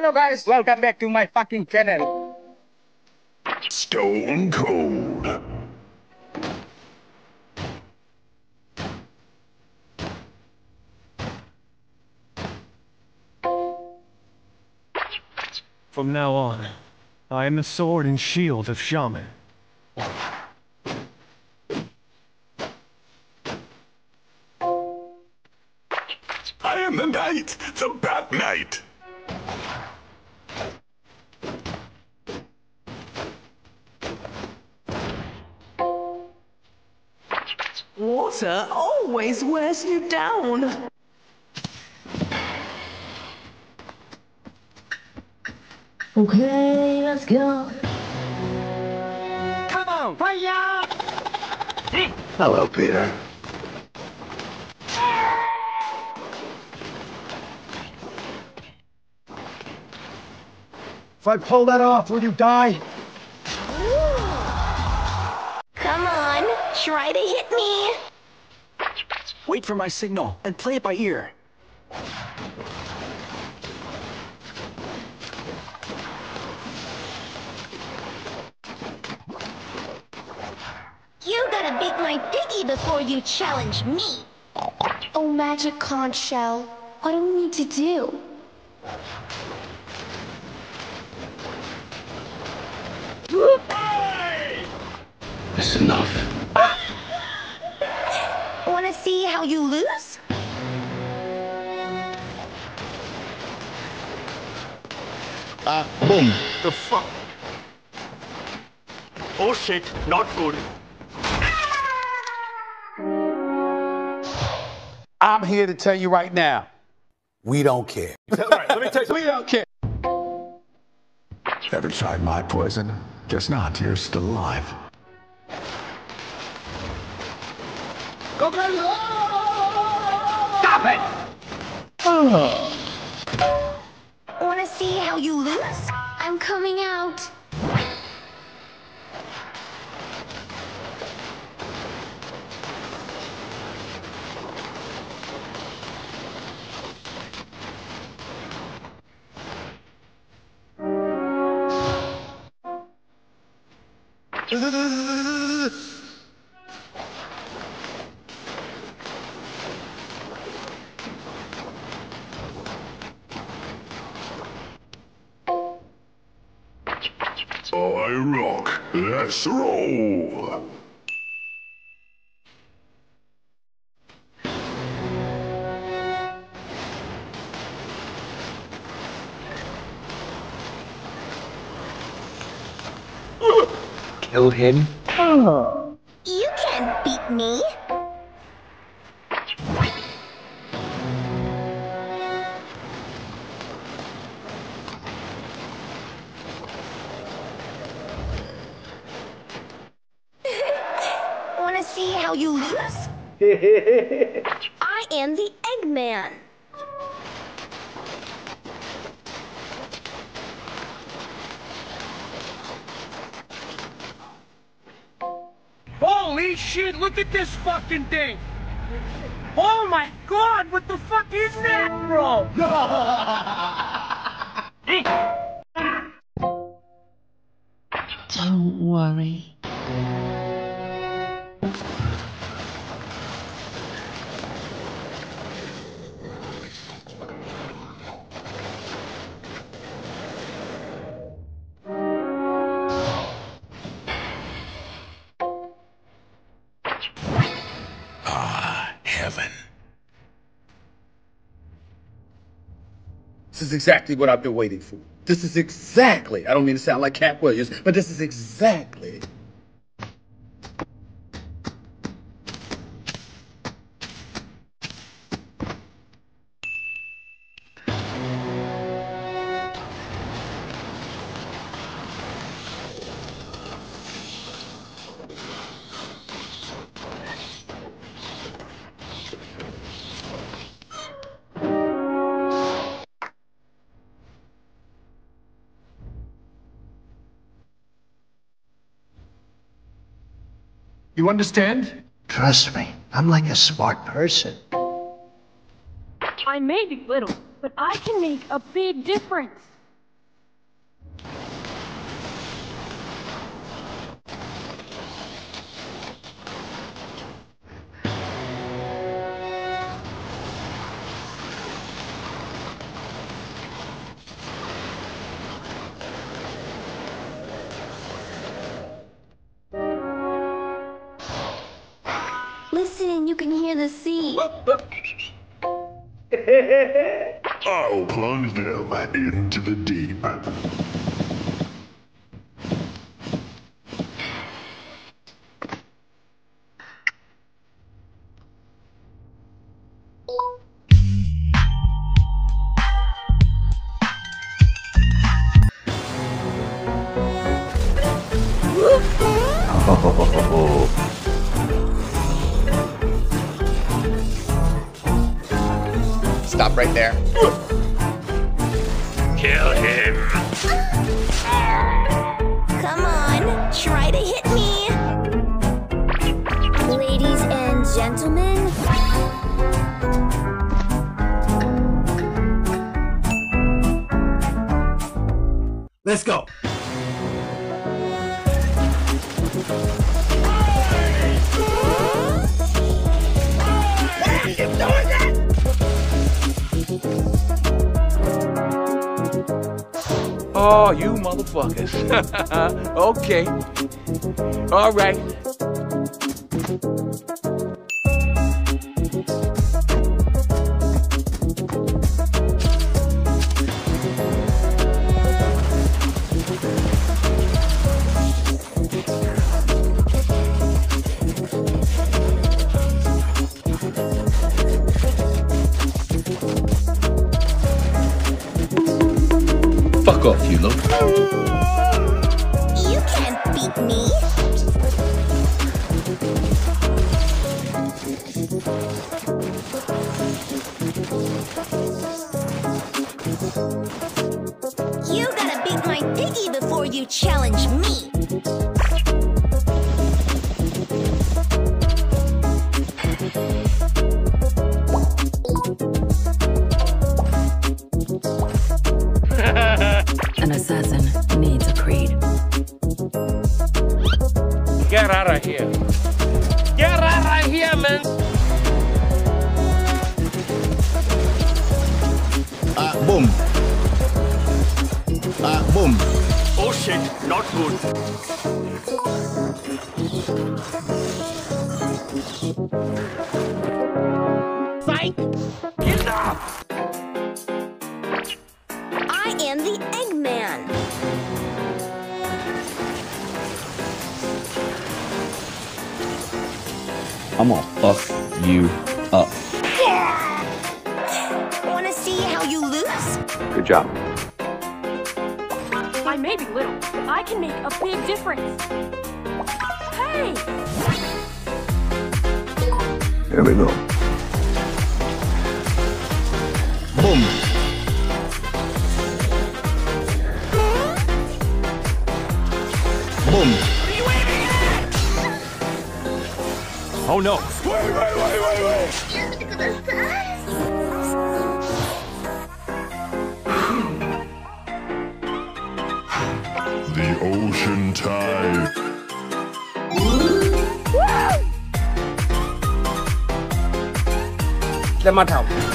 guys, welcome back to my fucking channel. Stone Cold. From now on, I am the sword and shield of Shaman. I am the knight, the Bat Knight. Water always wears you down. Okay, let's go. Come on, fire! Hello, Peter. If I pull that off, will you die? Come on, try to hit me. Wait for my signal and play it by ear. You gotta beat my piggy before you challenge me. Oh, magic conch shell. What do we need to do? That's enough. Wanna see how you lose? Ah, boom. The fuck? Oh shit, not good. I'm here to tell you right now. We don't care. let me tell you. We don't care. Ever tried my poison? Guess not. You're still alive. Go, go, go! Stop it! Oh. Wanna see how you lose? I'm coming out. I rock. Let's roll. Kill him. Oh. You can't beat me. Wanna see how you lose? I am the Eggman. Holy shit, look at this fucking thing! Oh my god, what the fuck is that, bro? heaven. This is exactly what I've been waiting for. This is exactly, I don't mean to sound like Katt Williams, but this is exactly. You understand? Trust me, I'm like a smart person. I may be little, but I can make a big difference. I'll plunge them into the deep. Kill him. Come on, try to hit me. Ladies and gentlemen, Let's go. Oh, you motherfuckers. okay. All right. You challenge me. An assassin needs a creed. Get out of here. Get out of here, man. Ah, boom. Ah, boom. Shit, not good. Psych. Enough. I am the Eggman. I'm gonna fuck you up. Wanna see how you lose? Good job. I may be little, but I can make a big difference. Hey! Here we go. Boom. Boom. Oh no. Wait, wait, wait, wait, wait. Ocean tide. Let my talk. You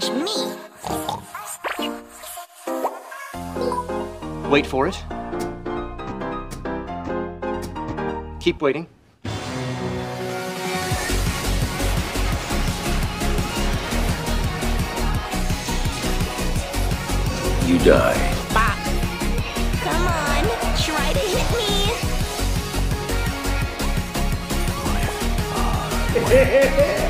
challenge me. Wait for it. Keep waiting. You die. Come on, try to hit me.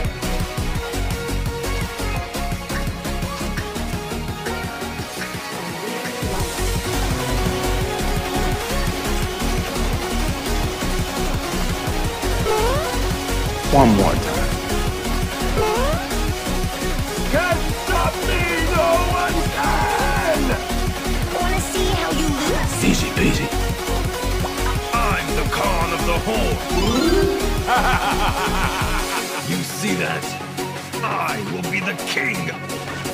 Easy. I'm the Khan of the Horde. you see that? I will be the king.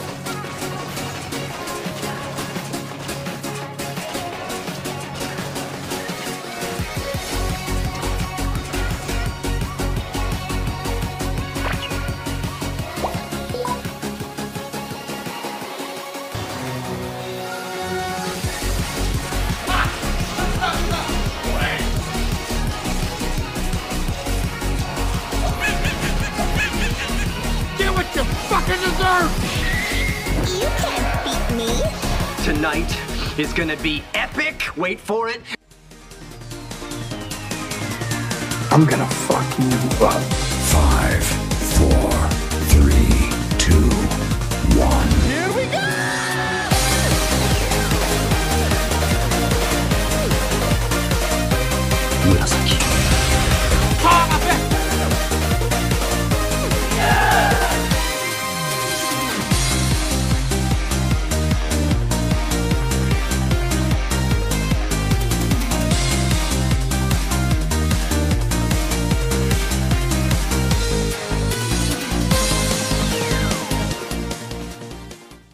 Tonight is gonna be epic. Wait for it. I'm gonna fuck you up. Five, four, three, two, one. Here we go! Yes.